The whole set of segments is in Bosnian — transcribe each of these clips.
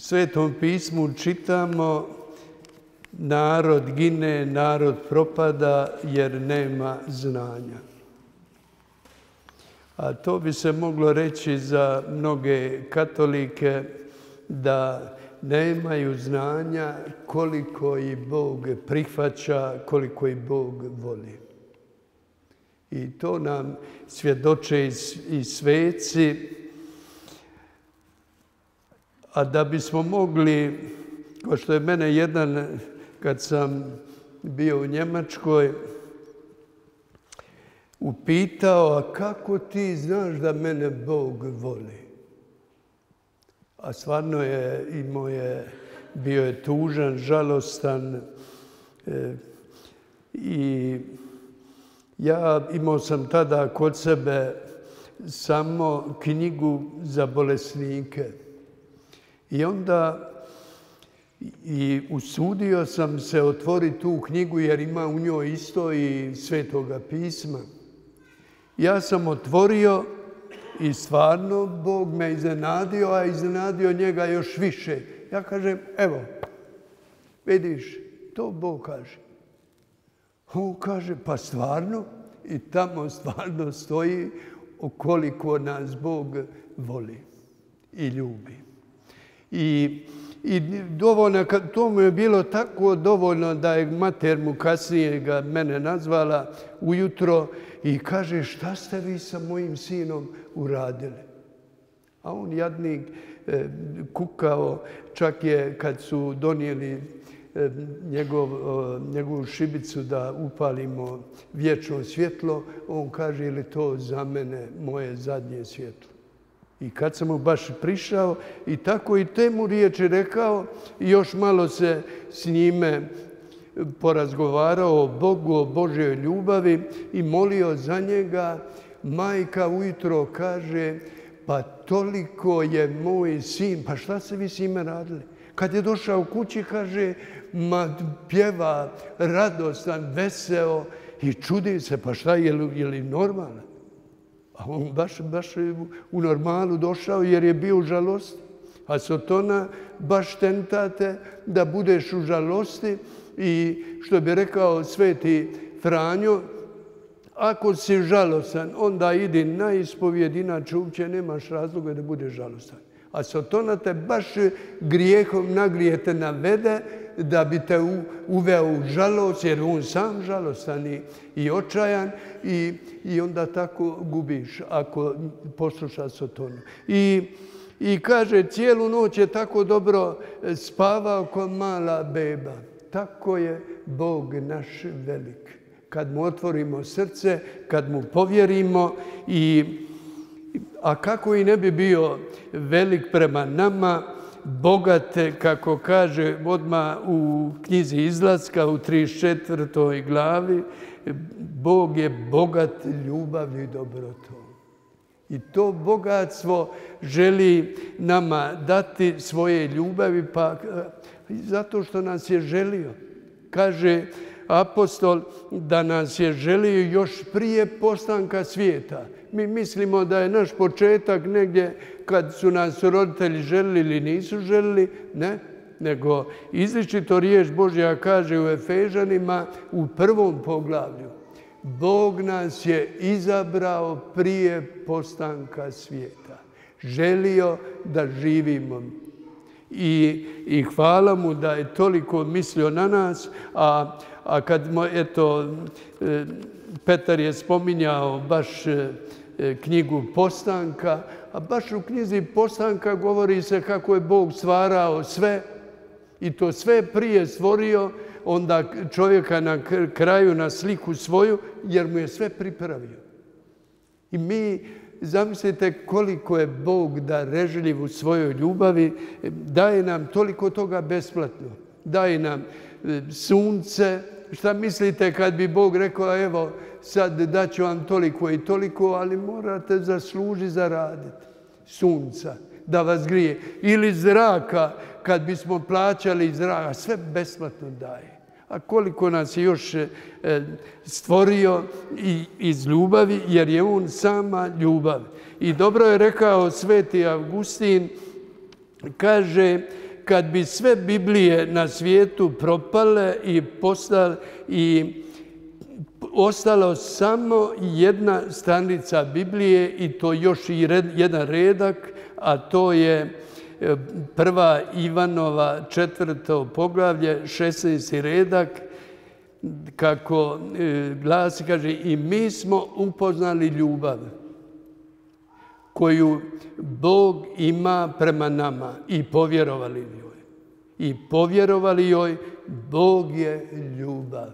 Svetom pismu čitamo narod gine, narod propada jer nema znanja. A to bi se moglo reći za mnoge katolike da nemaju znanja koliko i Bog prihvaća, koliko i Bog voli. I to nam svjedoče i sveci. A da bismo mogli, kao što je mene jedan, kad sam bio u Njemačkoj, upitao, a kako ti znaš da mene Bog voli? A stvarno je imao je, bio je tužan, žalostan e, i ja imao sam tada kod sebe samo knjigu za bolesnike. I onda i usudio sam se otvoriti tu knjigu jer ima u njoj isto i svetoga pisma. Ja sam otvorio i stvarno Bog me iznenadio, a iznenadio njega još više. Ja kažem, evo, vidiš, to Bog kaže. On kaže, pa stvarno, i tamo stvarno stoji koliko nas Bog voli i ljubi. I I dovoljno, to mu je bilo tako dovoljno da je mater mu kasnije ga mene nazvala ujutro i kaže šta ste vi sa mojim sinom uradili? A on jadnik e, kukao, čak je kad su donijeli e, njegov, njegovu šibicu da upalimo vječno svjetlo, on kaže ili to za mene moje zadnje svjetlo. I kad sam mu baš prišao i tako i temu riječi rekao, još malo se s njime porazgovarao o Bogu, o Božoj ljubavi i molio za njega. Majka ujutro kaže, pa toliko je moj sin, pa šta se vi s njime radili? Kad je došao u kući, kaže, ma pjeva radostan, veseo i čudi se, pa šta je li, je li normalno? A on baš, baš u normalu došao jer je bio u žalosti. A Sotona baš tentate da budeš u žalosti i što bi rekao sveti Franjo, ako si žalosan, onda idi na ispovjed, inače uopće nemaš razloga da budeš žalostan. A Sotona te baš grijehom nagrijete navede da bi te uveo u žalost, jer on sam žalostan i, i očajan i, i onda tako gubiš ako posluša Sotonu. I, I kaže, cijelu noć je tako dobro spavao kao mala beba. Tako je Bog naš velik. Kad mu otvorimo srce, kad mu povjerimo i a kako i ne bi bio velik prema nama, bogate, kako kaže odma u knjizi izlaska u 34. glavi, Bog je bogat ljubavlju i dobrotom. I to bogatstvo želi nama dati svoje ljubavi, pa e, zato što nas je želio. Kaže apostol da nas je želio još prije postanka svijeta. Mi mislimo da je naš početak negdje kad su nas roditelji želili ili nisu želili, ne, nego izličito riješ Božja kaže u Efežanima u prvom poglavlju. Bog nas je izabrao prije postanka svijeta. Želio da živimo. I, i hvala mu da je toliko mislio na nas, a, a kad eto, e, Petar je spominjao baš e, E, knjigu Postanka, a baš u knjizi Postanka govori se kako je Bog stvarao sve i to sve prije stvorio, onda čovjeka na kraju na sliku svoju, jer mu je sve pripravio. I mi, zamislite koliko je Bog da režljiv u svojoj ljubavi, daje nam toliko toga besplatno. Daje nam e, sunce, šta mislite kad bi Bog rekao, evo, sad daću vam toliko i toliko, ali morate zasluži zaraditi sunca da vas grije. Ili zraka, kad bismo plaćali zraka, sve besplatno daje. A koliko nas je još e, stvorio iz ljubavi, jer je on sama ljubav. I dobro je rekao sveti Augustin, kaže, kad bi sve Biblije na svijetu propale i postale i ostalo samo jedna stranica Biblije i to još i jedan redak, a to je e, prva Ivanova četvrto poglavlje, 16. redak, kako e, glasi, kaže, i mi smo upoznali ljubav koju Bog ima prema nama i povjerovali joj. I povjerovali joj, Bog je ljubav.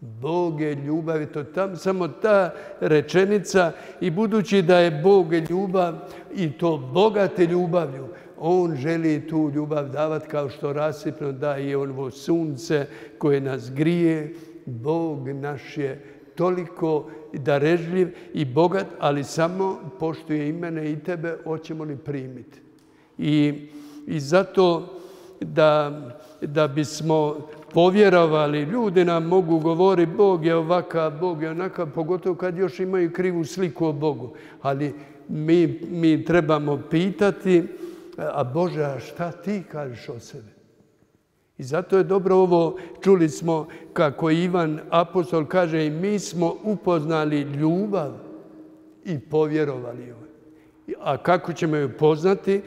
Bog je ljubav i to tam samo ta rečenica i budući da je Bog ljubav i to bogate ljubavlju, on želi tu ljubav davati kao što rasipno daje ono sunce koje nas grije. Bog naš je toliko darežljiv i bogat, ali samo poštuje i mene i tebe, hoćemo li primiti. I, i zato da, da bismo povjerovali, ljudi nam mogu govori Bog je ovakav, Bog je onakav, pogotovo kad još imaju krivu sliku o Bogu. Ali mi, mi trebamo pitati, a Bože, a šta ti kažeš o sebi? I zato je dobro ovo, čuli smo kako Ivan apostol kaže i mi smo upoznali ljubav i povjerovali joj. A kako ćemo ju poznati?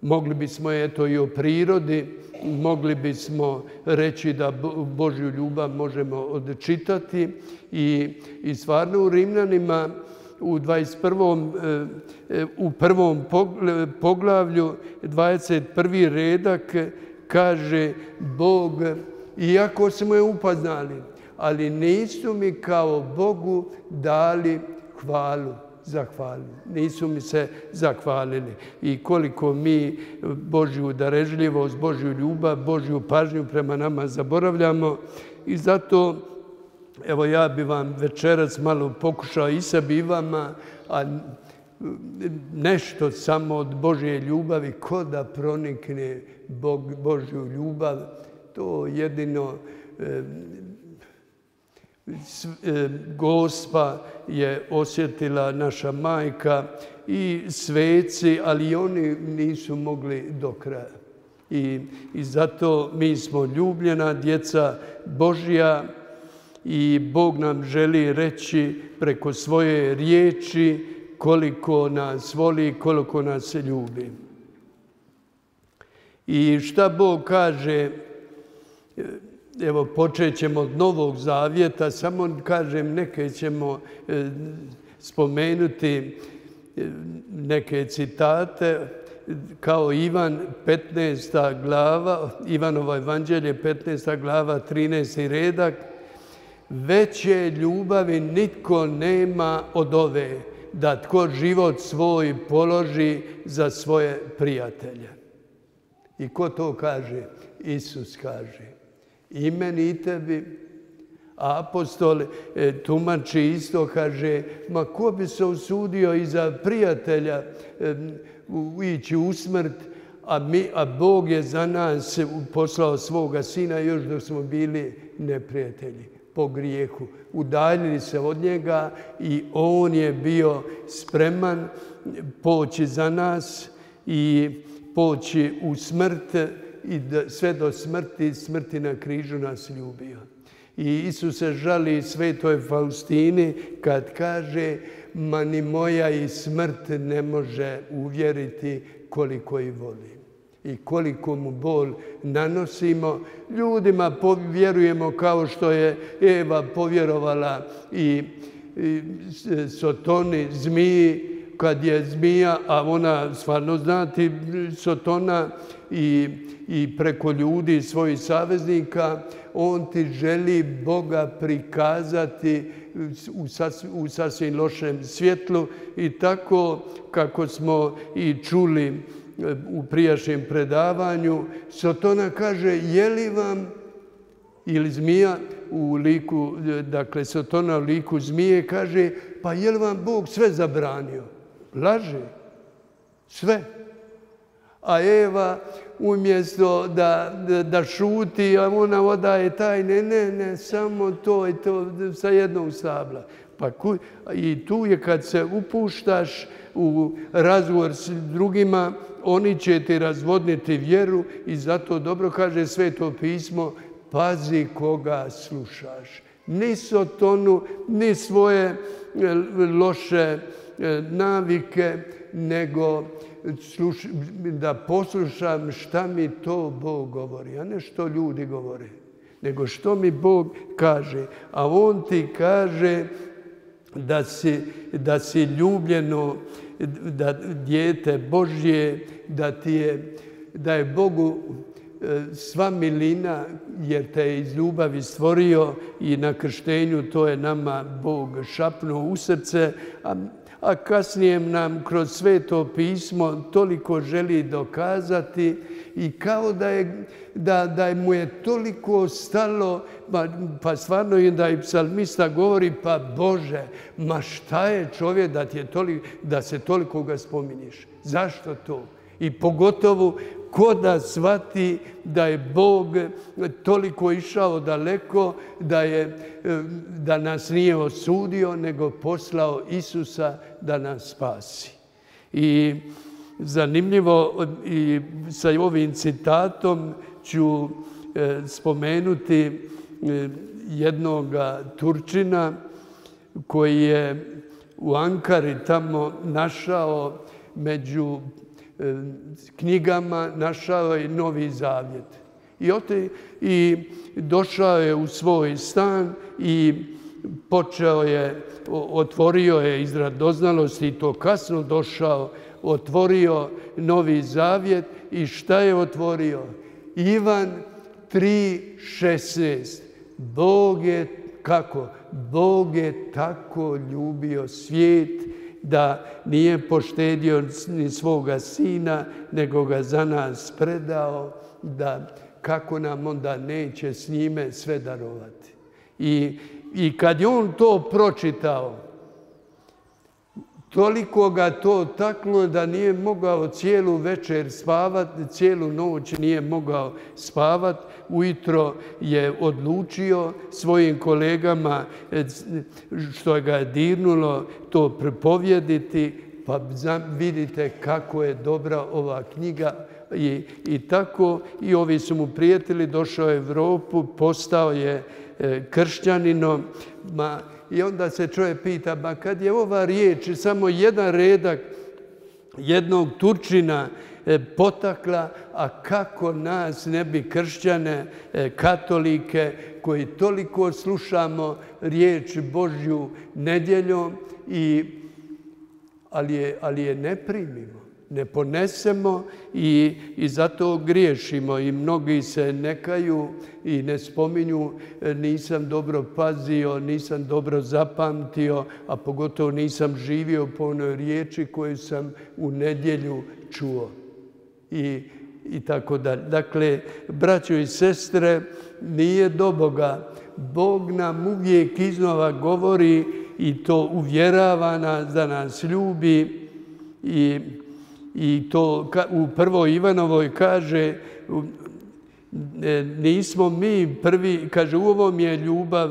Mogli bismo je to i o prirodi, mogli bismo reći da Božju ljubav možemo odčitati i, i stvarno u Rimljanima u 21. E, e, u prvom poglavlju 21. redak kaže Bog, iako smo je upoznali, ali nisu mi kao Bogu dali hvalu zahvalili. Nisu mi se zahvalili. I koliko mi Božju darežljivost, Božju ljubav, Božju pažnju prema nama zaboravljamo. I zato, evo ja bi vam večeras malo pokušao i sebi i vama, a nešto samo od Božje ljubavi, ko da pronikne Bog, Božju ljubav, to jedino e, e, gospa je osjetila naša majka i sveci, ali oni nisu mogli do kraja. I, I zato mi smo ljubljena djeca Božja i Bog nam želi reći preko svoje riječi koliko nas voli, koliko nas ljubi. I šta Bog kaže, e, evo počet ćemo od Novog Zavjeta, samo kažem neke ćemo e, spomenuti e, neke citate, kao Ivan 15. glava, Ivanova evanđelje 15. glava 13. redak, veće ljubavi nitko nema od ove, da tko život svoj položi za svoje prijatelje. I ko to kaže? Isus kaže. I meni i tebi. A apostol e, tumači isto kaže, ma ko bi se usudio i za prijatelja e, ići u smrt, a, mi, a Bog je za nas poslao svoga sina još dok smo bili neprijatelji po grijehu. Udaljili se od njega i on je bio spreman poći za nas i poći u smrt i sve do smrti, smrti na križu nas ljubio. I Isus se žali svetoj Faustini kad kaže ma ni moja i smrt ne može uvjeriti koliko i voli i koliko mu bol nanosimo. Ljudima povjerujemo kao što je Eva povjerovala i Sotoni, zmiji, kad je zmija, a ona stvarno znati Sotona i, i preko ljudi svojih saveznika, on ti želi Boga prikazati u, sas, u sasvim lošem svjetlu i tako kako smo i čuli u prijašnjem predavanju, Sotona kaže, je li vam, ili zmija u liku, dakle, Sotona u liku zmije kaže, pa je li vam Bog sve zabranio? Laže. Sve. A Eva, umjesto da, da, da šuti, a ona odaje taj, ne, ne, ne, samo to i to sa jednog sabla. Pa I tu je kad se upuštaš u razgovor s drugima, oni će ti razvodniti vjeru i zato dobro kaže sveto pismo, pazi koga slušaš. Ni sotonu, ni svoje e, loše e, navike, nego da poslušam šta mi to Bog govori, a ne što ljudi govore, nego što mi Bog kaže. A On ti kaže da si, da si ljubljeno, da dijete Božje, da, ti je, da je Bogu e, sva milina jer te je iz ljubavi stvorio i na krštenju to je nama Bog šapnuo u srce, a a kasnije nam kroz sve to pismo toliko želi dokazati i kao da, je, da, da mu je toliko stalo, pa, pa stvarno i da i psalmista govori, pa Bože, ma šta je čovjek da, ti je toliko, da se toliko ga spominješ? Zašto to? I pogotovo ko da shvati da je Bog toliko išao daleko da, je, eh, da nas nije osudio, nego poslao Isusa da nas spasi. I zanimljivo i sa ovim citatom ću e, spomenuti e, jednog Turčina koji je u Ankari tamo našao među e, knjigama našao je Novi Zavjet. I, ote, I došao je u svoj stan i počeo je, otvorio je iz radoznalosti i to kasno došao, otvorio Novi Zavjet i šta je otvorio? Ivan 3.16. Bog je kako? Bog je tako ljubio svijet da nije poštedio ni svoga sina, nego ga za nas predao, da kako nam onda neće s njime sve darovati. I, i kad je on to pročitao, toliko ga to taklo da nije mogao cijelu večer spavati, cijelu noć nije mogao spavati. Ujutro je odlučio svojim kolegama eh, što ga je dirnulo to prepovjediti, pa vidite kako je dobra ova knjiga. I, I tako i ovi su mu prijatelji, došao u Evropu, postao je eh, kršćaninom. Ma, I onda se čovjek pita, ba kad je ova riječ samo jedan redak jednog Turčina e, potakla, a kako nas ne bi kršćane, e, katolike, koji toliko slušamo riječ Božju nedjeljom, i, ali, je, ali je ne primimo ne ponesemo i, i zato griješimo i mnogi se nekaju i ne spominju e, nisam dobro pazio, nisam dobro zapamtio, a pogotovo nisam živio po onoj riječi koju sam u nedjelju čuo. I, i tako da. Dakle, braćo i sestre, nije do Boga. Bog nam uvijek iznova govori i to uvjerava nas da nas ljubi i I to u prvoj Ivanovoj kaže e, nismo mi prvi, kaže u ovom je ljubav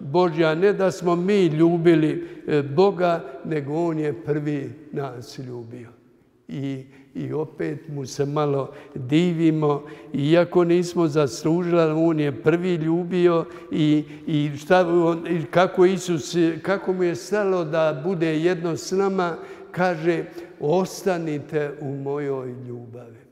Božja, ne da smo mi ljubili e, Boga, nego On je prvi nas ljubio. I, i opet mu se malo divimo, iako nismo zaslužili, On je prvi ljubio i, i, šta, on, i kako, Isus, kako mu je stalo da bude jedno s nama, kaže, ostanite u mojoj ljubavi.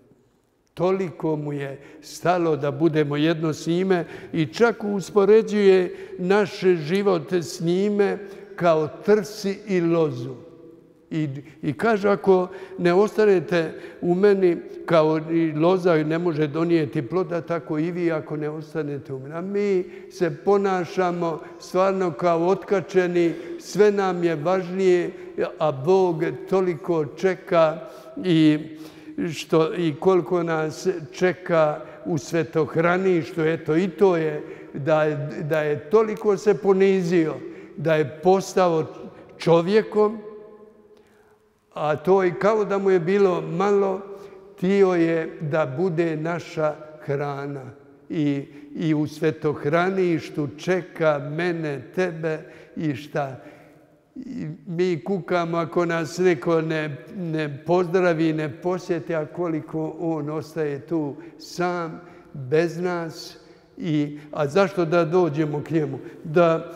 Toliko mu je stalo da budemo jedno s njime i čak uspoređuje naš život s njime kao trsi i lozu. I, I kaže, ako ne ostanete u meni kao i loza ne može donijeti ploda, tako i vi ako ne ostanete u meni. A mi se ponašamo stvarno kao otkačeni, sve nam je važnije, a Bog toliko čeka i, što, i koliko nas čeka u svetohrani, što eto i to je da, je, da je toliko se ponizio, da je postao čovjekom, a to i kao da mu je bilo malo, tio je da bude naša hrana. I, i u svetohraništu čeka mene, tebe i šta? I mi kukamo ako nas neko ne, ne pozdravi, ne posjeti, a koliko on ostaje tu sam, bez nas. I, a zašto da dođemo k njemu? Da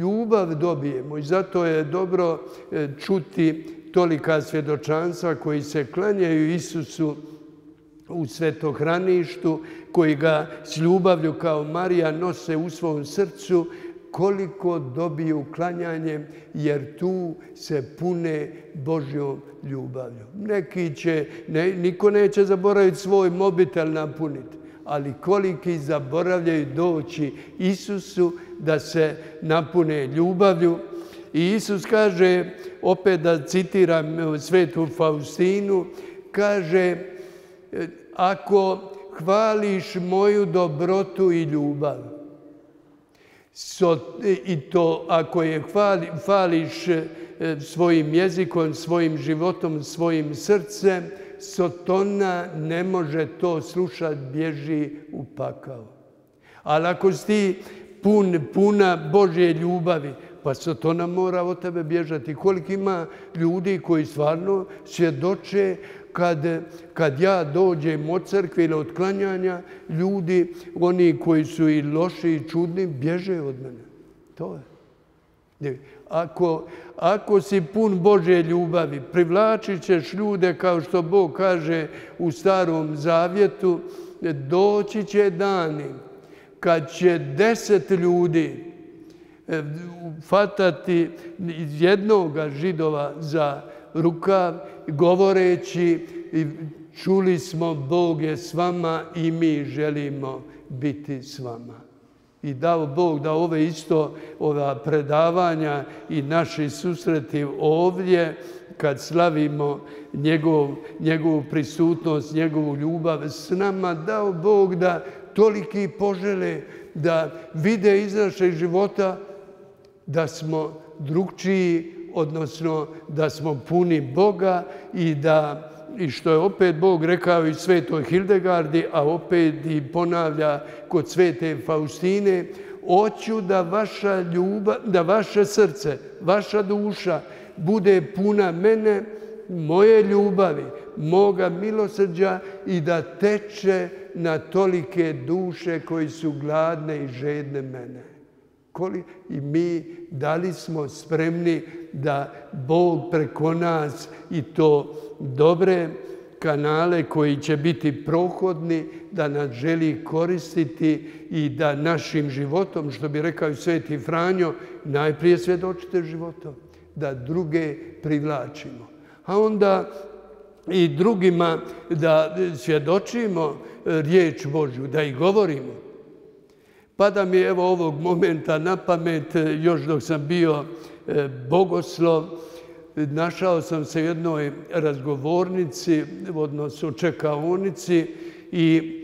ljubav dobijemo i zato je dobro e, čuti tolika svjedočanstva koji se klanjaju Isusu u svetohraništu, koji ga s ljubavlju kao Marija nose u svom srcu, koliko dobiju klanjanje, jer tu se pune Božjom ljubavlju. Neki će, ne, niko neće zaboraviti svoj mobitel napuniti, ali koliki zaboravljaju doći Isusu da se napune ljubavlju. I Isus kaže, opet da citiram e, svetu Faustinu, kaže, e, ako hvališ moju dobrotu i ljubav, e, i to ako je hvališ svojim jezikom, svojim životom, svojim srcem, Sotona ne može to slušati, bježi u pakao. Ali ako si ti pun, puna Božje ljubavi, pa Sotona mora od tebe bježati. Koliko ima ljudi koji stvarno svjedoče kad, kad ja dođem od crkve ili od klanjanja, ljudi, oni koji su i loši i čudni, bježe od mene. To je. Ako, ako si pun Bože ljubavi, privlačit ćeš ljude, kao što Bog kaže u starom zavjetu, doći će dani kad će deset ljudi fatati jednog židova za rukav, govoreći čuli smo Bog je s vama i mi želimo biti s vama. I dao Bog da ove isto ova predavanja i naši susreti ovdje, kad slavimo njegov, njegovu prisutnost, njegovu ljubav s nama, dao Bog da toliki požele da vide iz našeg života da smo drugčiji, odnosno da smo puni Boga i da i što je opet Bog rekao i svetoj Hildegardi, a opet i ponavlja kod svete Faustine, hoću da vaša ljubav, da vaše srce, vaša duša bude puna mene, moje ljubavi, moga milosrđa i da teče na tolike duše koji su gladne i žedne mene. I mi da li smo spremni da Bog preko nas i to dobre kanale koji će biti prohodni, da nas želi koristiti i da našim životom, što bi rekao Sveti Franjo, najprije svjedočite životom, da druge privlačimo. A onda i drugima da svjedočimo riječ Božju, da i govorimo. Pada mi evo ovog momenta na pamet, e, još dok sam bio e, bogoslov, našao sam se u jednoj razgovornici, odnosno čekaonici i,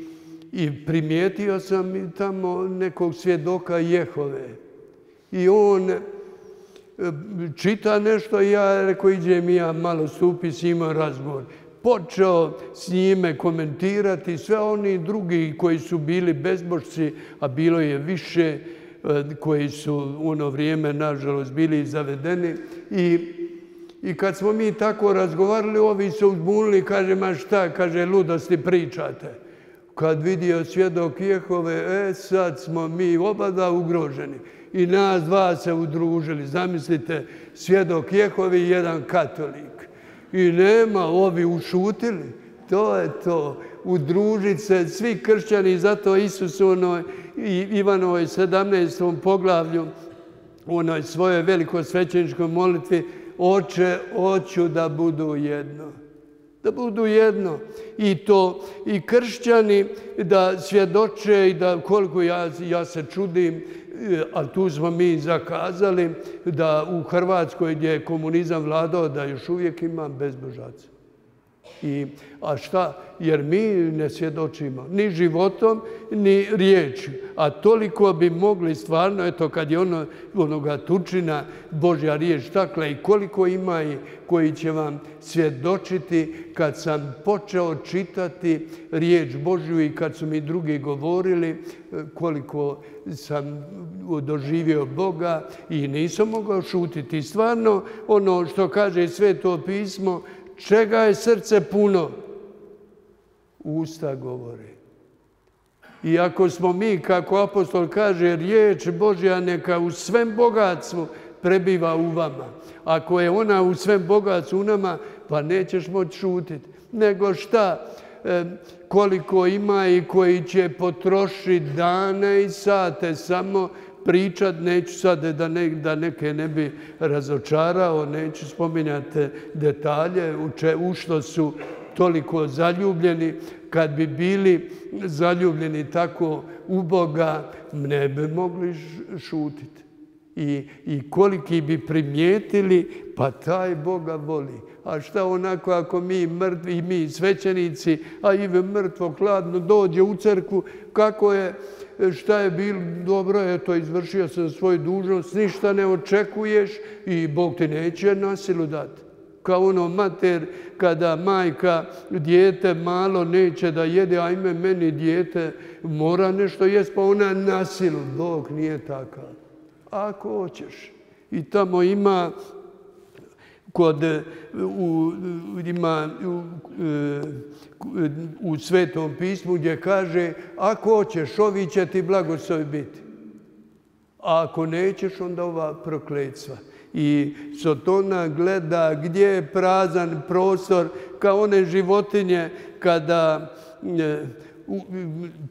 i primijetio sam tamo nekog svjedoka Jehove. I on e, čita nešto i ja rekao, idem ja malo stupi s njima razgovor. Počeo s njime komentirati sve oni drugi koji su bili bezbožci, a bilo je više e, koji su u ono vrijeme, nažalost, bili zavedeni. I I kad smo mi tako razgovarali, ovi su uzbunili, kaže, ma šta, kaže, ludosti pričate. Kad vidio svjedok Jehove, e, sad smo mi obada ugroženi. I nas dva se udružili. Zamislite, svjedok Jehove i jedan katolik. I nema, ovi ušutili. To je to. Udružit se, svi kršćani, zato Isus u onoj Ivanovoj 17. poglavlju, u onoj svojoj velikosvećeničkoj molitvi, oče, oću da budu jedno. Da budu jedno. I to i kršćani da svjedoče i da koliko ja, ja se čudim, E, ali tu smo mi zakazali da u Hrvatskoj gdje je komunizam vladao da još uvijek ima bezbožaca. I, a šta? Jer mi ne svjedočimo ni životom, ni riječi. A toliko bi mogli stvarno, eto kad je ono, onoga tučina Božja riječ takla i koliko ima i koji će vam svjedočiti kad sam počeo čitati riječ Božju i kad su mi drugi govorili e, koliko sam doživio Boga i nisam mogao šutiti. Stvarno, ono što kaže sve to pismo, čega je srce puno? Usta govore. I ako smo mi, kako apostol kaže, riječ Božja neka u svem bogatstvu prebiva u vama. Ako je ona u svem bogatstvu u nama, pa nećeš moći šutiti. Nego šta? E, koliko ima i koji će potrošiti dane i sate samo pričat, neću sad da, ne, da neke ne bi razočarao, neću spominjati detalje u, če, u što su toliko zaljubljeni. Kad bi bili zaljubljeni tako u Boga, ne bi mogli šutiti. I, I koliki bi primijetili, pa taj Boga voli. A šta onako ako mi mrtvi, mi svećenici, a i mrtvo, hladno, dođe u crku, kako je, šta je bilo dobro, je to izvršio sam svoju dužnost, ništa ne očekuješ i Bog ti neće nasilu dati. Kao ono mater, kada majka dijete malo neće da jede, a ime meni dijete mora nešto jest, pa ona nasilu. Bog nije takav. Ako hoćeš. I tamo ima kod e, u, e, ima u, e, u Svetom pismu gdje kaže ako hoćeš, ovi će ti blagoslovi biti. A ako nećeš, onda ova prokletstva. I Sotona gleda gdje je prazan prostor kao one životinje kada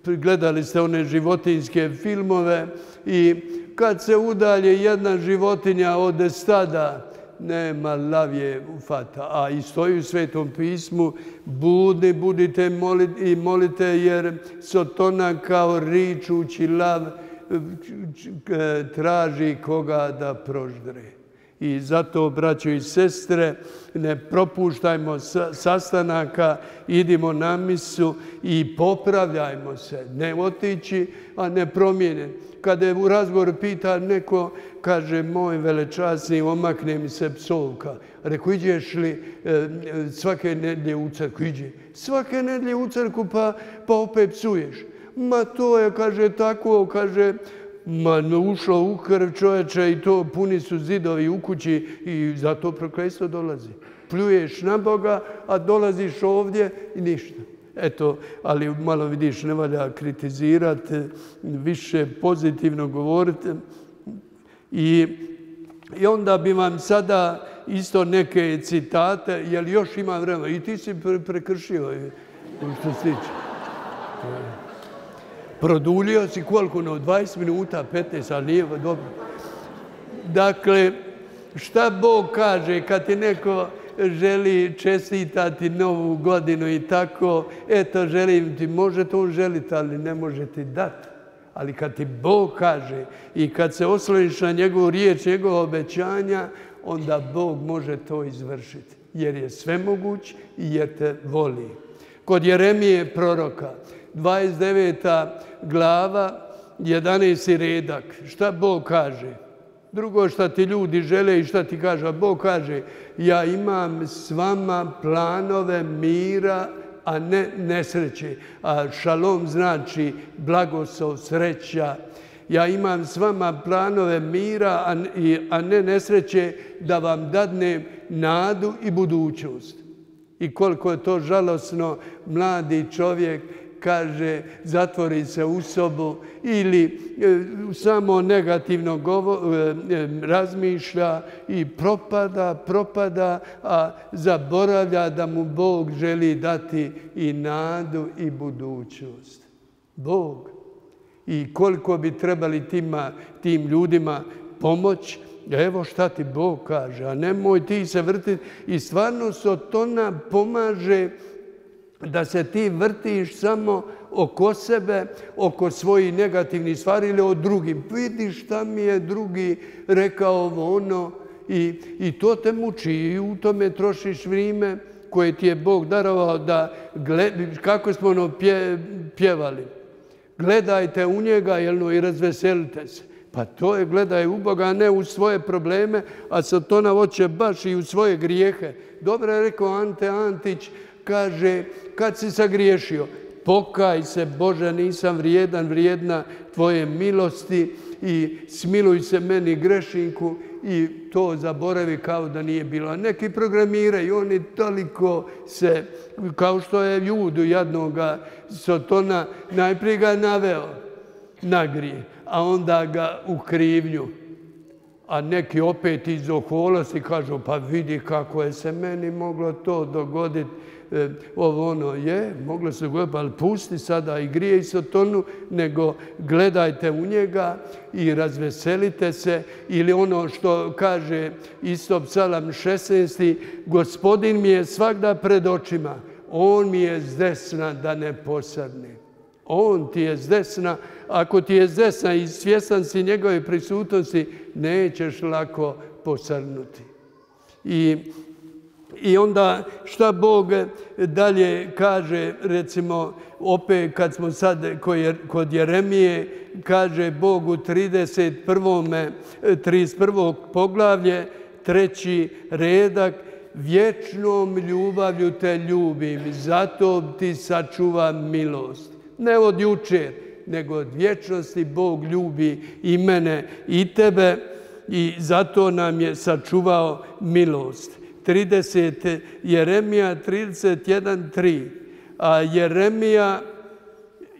gledali ste one životinske filmove i kad se udalje jedna životinja od stada, nema lavje fata. A i stoji u Svetom pismu, budi, budite i molite jer Sotona kao ričući lav e, traži koga da proždre. I zato, braćo i sestre, ne propuštajmo sastanaka, idimo na misu i popravljajmo se. Ne otići, a ne promijeniti kada je u razgovoru pita neko, kaže, moj velečasni, omakne mi se psovka. Reku, iđeš li e, svake nedlje u crku? Iđe. Svake nedlje u crku, pa, pa opet psuješ. Ma to je, kaže, tako, kaže, ma ušlo u krv čovječa i to puni su zidovi u kući i zato proklestvo dolazi. Pljuješ na Boga, a dolaziš ovdje i ništa. Eto, ali malo vidiš, ne valja kritizirati, više pozitivno govoriti. I, I onda bi vam sada isto neke citate, jer još ima vremena. I ti si prekršio, što se tiče. Produljio si koliko? No, 20 minuta, 15, ali nije dobro. Dakle, šta Bog kaže kad ti neko želi čestitati novu godinu i tako, eto, želim ti, može to želiti, ali ne može ti dati. Ali kad ti Bog kaže i kad se osloniš na njegovu riječ, njegova obećanja, onda Bog može to izvršiti. Jer je sve moguć i jer te voli. Kod Jeremije proroka, 29. glava, 11. redak, šta Bog kaže? Drugo šta ti ljudi žele i šta ti kaže, Bog kaže, ja imam s vama planove mira, a ne nesreće. A šalom znači blagoslov, sreća. Ja imam s vama planove mira, a ne nesreće, da vam dadne nadu i budućnost. I koliko je to žalosno, mladi čovjek, kaže, zatvori se u sobu ili e, samo negativno govo, e, e, razmišlja i propada, propada, a zaboravlja da mu Bog želi dati i nadu i budućnost. Bog. I koliko bi trebali tima, tim ljudima pomoć, evo šta ti Bog kaže, a nemoj ti se vrtiti. I stvarno Sotona pomaže da se ti vrtiš samo oko sebe, oko svojih negativnih stvari ili od drugim. Vidiš šta mi je drugi rekao ovo ono i, i to te muči i u tome trošiš vrijeme koje ti je Bog darovao da glediš, kako smo ono pje, pjevali. Gledajte u njega jelno, i razveselite se. Pa to je gledaj u Boga, a ne u svoje probleme, a Satona hoće baš i u svoje grijehe. Dobro je rekao Ante Antić, kaže, kad si sagriješio, pokaj se, Bože, nisam vrijedan, vrijedna tvoje milosti i smiluj se meni grešinku i to zaboravi kao da nije bilo. Neki programiraju, oni toliko se, kao što je judu jadnoga Sotona, najprije ga naveo na grije, a onda ga u krivnju. A neki opet iz okolosti kažu, pa vidi kako je se meni moglo to dogoditi E, ovo ono je, moglo se dogoditi, ali pa pusti sada i grije se tonu, nego gledajte u njega i razveselite se. Ili ono što kaže isto psalam 16. Gospodin mi je svakda pred očima, on mi je zdesna da ne posadne. On ti je desna ako ti je desna i svjestan si njegove prisutnosti, nećeš lako posrnuti. I I onda šta Bog dalje kaže, recimo, opet kad smo sad kod Jeremije, kaže Bog u 31. 31. poglavlje, treći redak, vječnom ljubavlju te ljubim, zato ti sačuva milost. Ne od jučer, nego od vječnosti Bog ljubi i mene i tebe i zato nam je sačuvao milost. 30, Jeremija 31.3, a Jeremija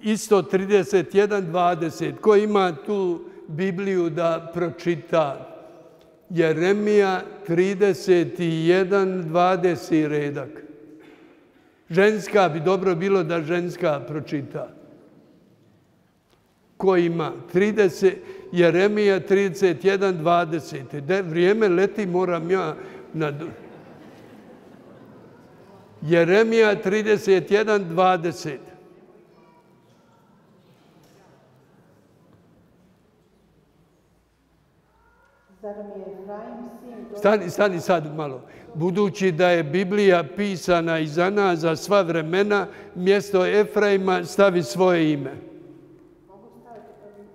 isto 31.20. Ko ima tu Bibliju da pročita? Jeremija 31.20 redak. Ženska bi dobro bilo da ženska pročita. Ko ima? 30, Jeremija 31.20. Vrijeme leti, moram ja na... Jeremija 31.20. Stani, stani sad malo. Budući da je Biblija pisana i za nas, za sva vremena, mjesto Efraima stavi svoje ime.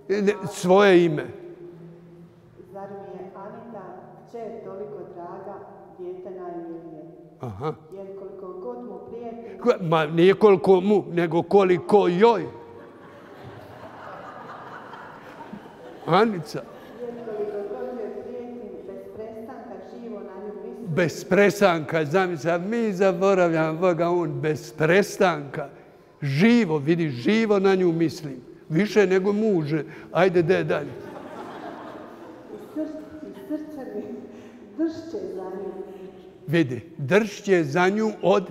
Ne, svoje ime. Zar mi je Anita čer toliko draga, djete najmilije? Aha. Ma nije koliko mu, nego koliko joj. Anica. Bez prestanka, zamisla, mi zaboravljamo Boga, on bez prestanka, živo, vidi, živo na nju mislim. Više nego muže. Ajde, de dalje. Vidi, dršće za nju od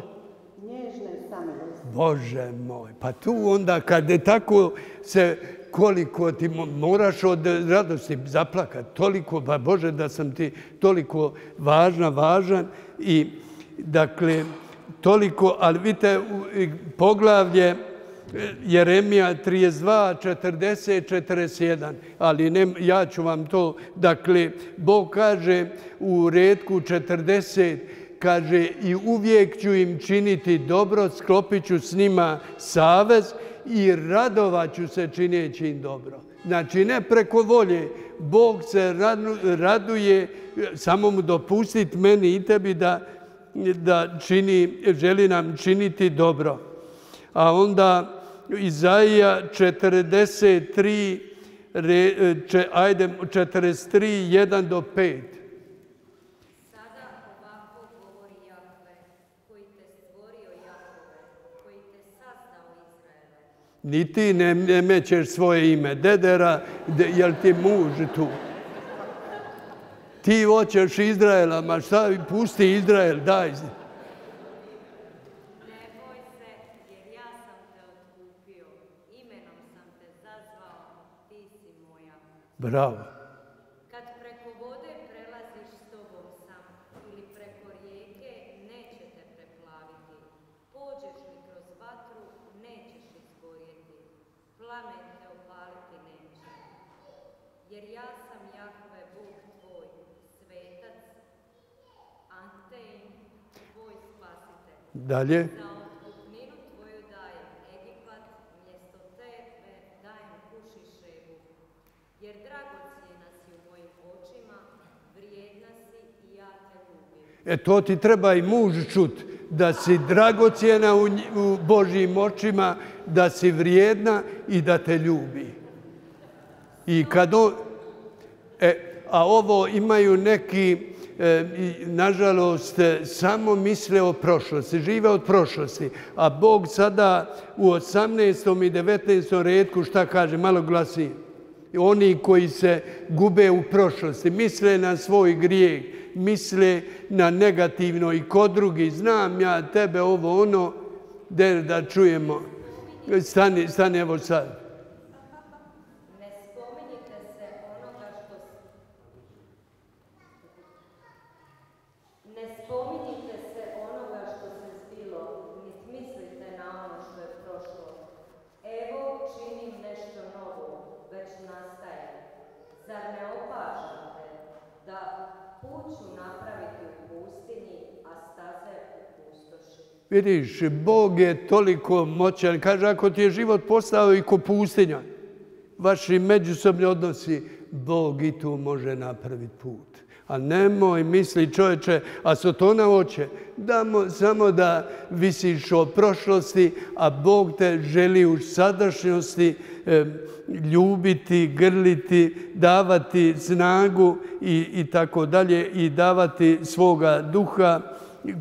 Bože moj, pa tu onda kad je tako se koliko ti moraš od radosti zaplakat, toliko, ba Bože da sam ti toliko važna, važan i dakle, toliko, ali vidite, poglavlje e, Jeremija 32, 40, 41, ali ne, ja ću vam to, dakle, Bog kaže u redku 40, kaže, i uvijek ću im činiti dobro, sklopit ću s njima savez i radovaću se čineći im dobro. Znači, ne preko volje, Bog se raduje, samo mu dopustit meni i tebi da, da čini, želi nam činiti dobro. A onda Izaija 43, re, e, če, ajde, 43, 1 do 5. Ni ti ne, ne mećeš svoje ime. Dedera, de, jel ti muž tu? Ti hoćeš Izraela, ma šta, pusti Izrael, daj. Ne ljubim. E to ti treba i muž čut, da si dragocijena u, Božjim očima, da si vrijedna i da te ljubi. I kad on, e, a ovo imaju neki, E, nažalost, samo misle o prošlosti, žive od prošlosti. A Bog sada u 18. i 19. redku šta kaže, malo glasi. Oni koji se gube u prošlosti, misle na svoj grijeh, misle na negativno i kod drugi. Znam ja tebe ovo ono, da, da čujemo. Stani, stani evo sad. Ne spominjite se onoga što s- Ne spominjite se onoga što se zbilo, niti mislite na ono što je prošlo. Evo činim nešto novo, već nastaje. Zar ne opažate da put ću napraviti u pustinji, a staze u pustoši? Vidiš, Bog je toliko moćan. Kaže, ako ti je život postao i ko pustinja, vaši međusobni odnosi, Bog i tu može napraviti put. A nemoj misli čovječe, a Sotona hoće da mo- samo da visiš o prošlosti, a Bog te želi u sadašnjosti e, ljubiti, grliti, davati snagu i, i tako dalje i davati svoga duha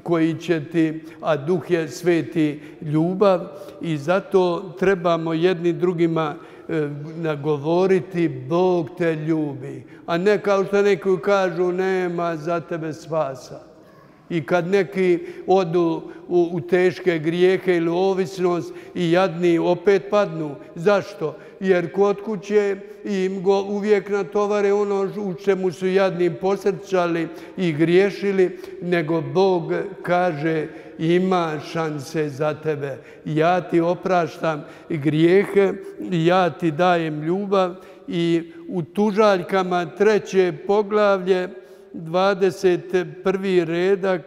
koji će ti, a duh je sveti ljubav i zato trebamo jedni drugima e, nagovoriti Bog te ljubi. A ne kao što neki kažu nema za tebe spasa. I kad neki odu u, u teške grijehe ili ovisnost i jadni opet padnu. Zašto? Jer kod kuće im go uvijek natovare ono u čemu su jadni posrčali i griješili, nego Bog kaže ima šanse za tebe. Ja ti opraštam grijehe, ja ti dajem ljubav i u tužaljkama treće poglavlje 21. redak,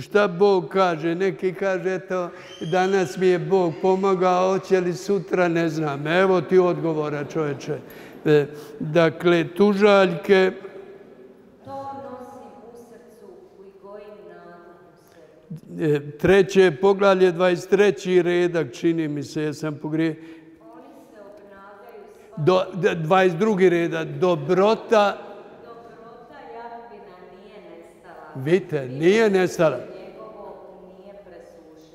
šta Bog kaže? Neki kaže, eto, danas mi je Bog pomogao, hoće li sutra, ne znam. Evo ti odgovora, čoveče. E, Dakle, tužaljke, To nosim u srcu i gojim nadu u sebi. e, treće poglavlje, 23. redak, čini mi se, jesam pogrije. Oni se obnavljaju sva Do, d- 22. reda, dobrota, dobrota Jahvina nije nestala. vidite, nije nestala.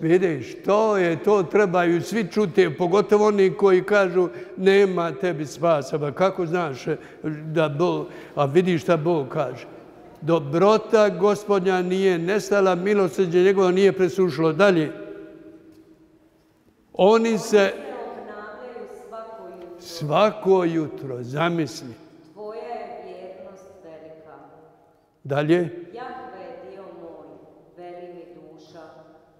Vidiš, to je, to trebaju svi čuti, pogotovo oni koji kažu nema tebi spasa. Pa kako znaš da Bog, a vidiš šta Bog kaže. Dobrota gospodnja nije nestala, milosrđe njegova nije presušilo. Dalje. Oni se svako jutro. svako jutro, zamisli. Tvoja je vjernost velika. Dalje. Jahve je dio moj, veli mi duša,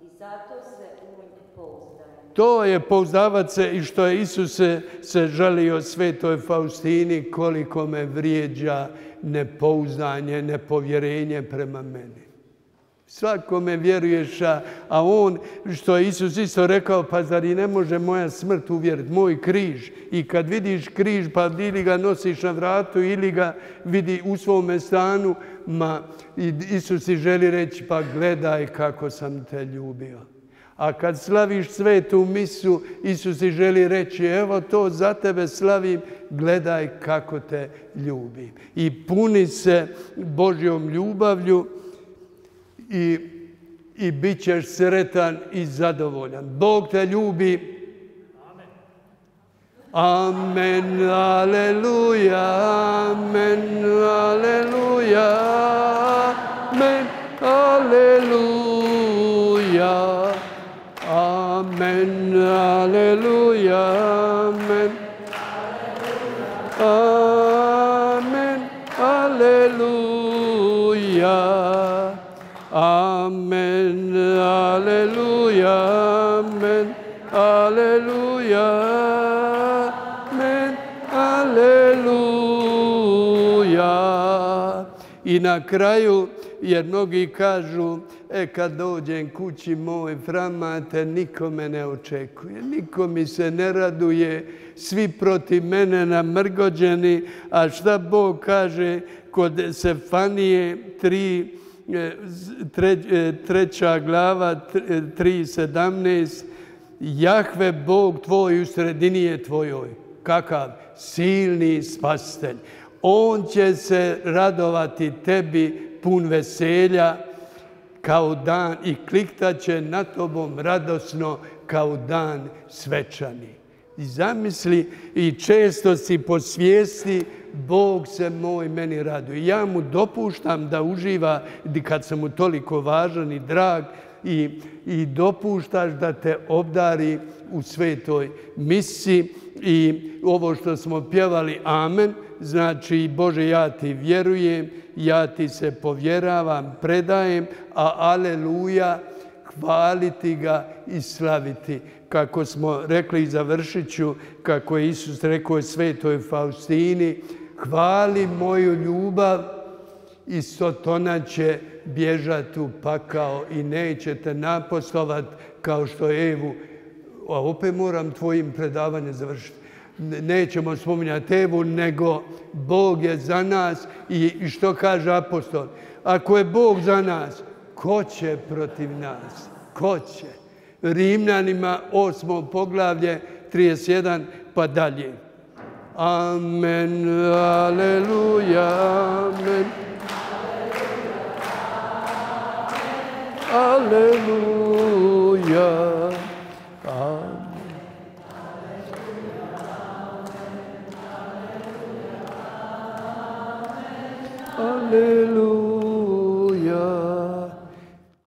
i zato se u njih pouzdajem. To je pouzdavat se i što je Isus se, se žalio svetoj Faustini koliko me vrijeđa nepouzdanje, nepovjerenje prema meni. Svakome vjeruješ, a a on, što je Isus isto rekao, pa zar i ne može moja smrt uvjeriti, moj križ. I kad vidiš križ, pa ili ga nosiš na vratu, ili ga vidi u svome stanu, ma i Isus ti želi reći, pa gledaj kako sam te ljubio. A kad slaviš svetu misu, Isus ti želi reći, evo to za tebe slavim, gledaj kako te ljubim. I puni se Božjom ljubavlju, i, i bit ćeš sretan i zadovoljan. Bog te ljubi. Amen, aleluja, amen, aleluja, amen, aleluja, aleluja, amen, amen, aleluja, amen, aleluja, amen, aleluja, amen, aleluja. I na kraju, jer mnogi kažu, E, kad dođem kući moj, framate, niko me ne očekuje, niko mi se ne raduje, svi protiv mene namrgođeni, a šta Bog kaže kod Sefanije 3, e, tre, e, treća glava 3.17, e, Jahve Bog tvoj u sredini je tvojoj. Kakav? Silni spastelj. On će se radovati tebi pun veselja kao dan i kliktaće na tobom radosno kao dan svečani. I zamisli i često si po svijesti Bog se moj meni raduje. Ja mu dopuštam da uživa kad sam mu toliko važan i drag i, i dopuštaš da te obdari u svetoj misi i ovo što smo pjevali Amen, znači Bože ja ti vjerujem, ja ti se povjeravam, predajem, a aleluja, hvaliti ga i slaviti. Kako smo rekli i završit ću, kako je Isus rekao svetoj Faustini, hvali moju ljubav i sotona će bježati u pakao i nećete naposlovat kao što je Evu. A opet moram tvojim predavanjem završiti. Nećemo spominjati Evu, nego Bog je za nas i što kaže apostol? Ako je Bog za nas, ko će protiv nas? Ko će? Rimljanima, osmo poglavlje, 31, pa dalje. Amen, aleluja, amen. Aleluja, amen. Aleluja.